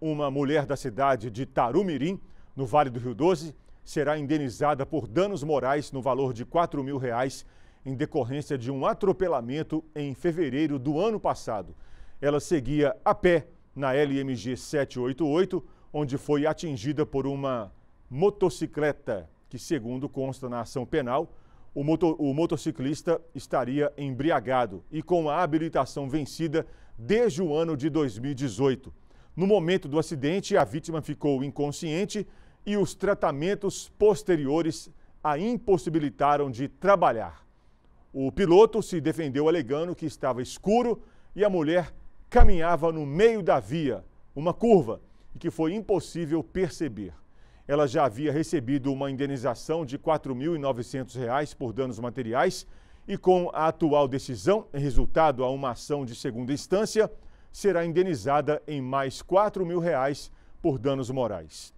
Uma mulher da cidade de Tarumirim, no Vale do Rio Doce, será indenizada por danos morais no valor de 4 mil reais em decorrência de um atropelamento em fevereiro do ano passado. Ela seguia a pé na LMG 788, onde foi atingida por uma motocicleta, que, segundo consta na ação penal, o, o motociclista estaria embriagado e com a habilitação vencida desde o ano de 2018. No momento do acidente, a vítima ficou inconsciente e os tratamentos posteriores a impossibilitaram de trabalhar. O piloto se defendeu alegando que estava escuro e a mulher caminhava no meio da via, uma curva, e que foi impossível perceber. Ela já havia recebido uma indenização de R$ 4.900 por danos materiais e com a atual decisão, resultado a uma ação de segunda instância, será indenizada em mais 4 mil reais por danos morais.